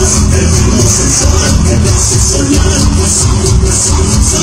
Hermosa, sola, que me hace soñar, pues, pues,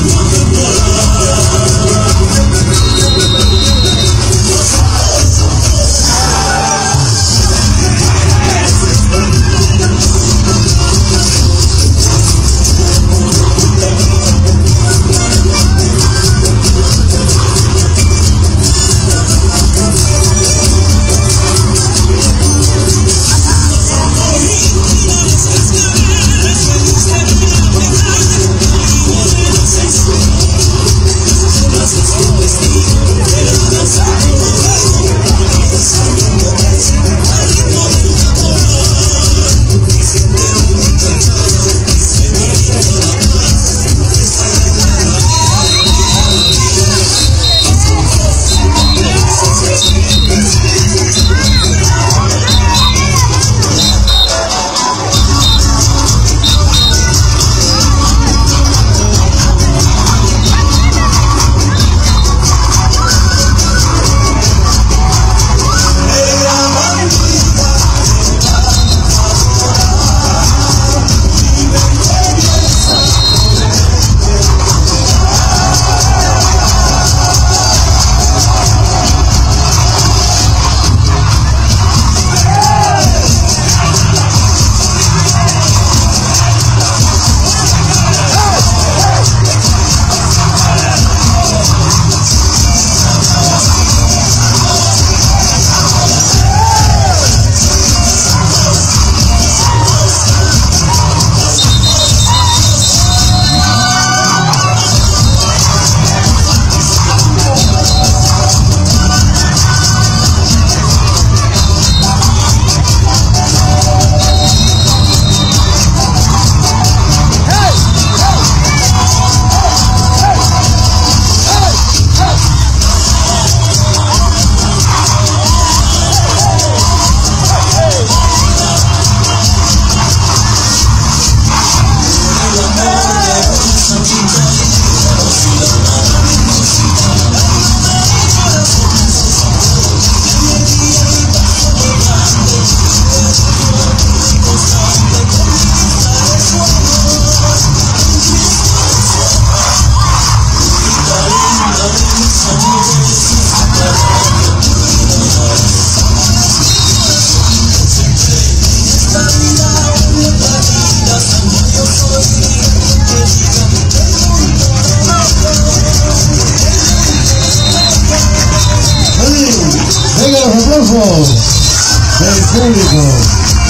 这个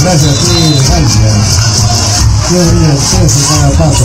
那就是感觉，就是就是那个放松。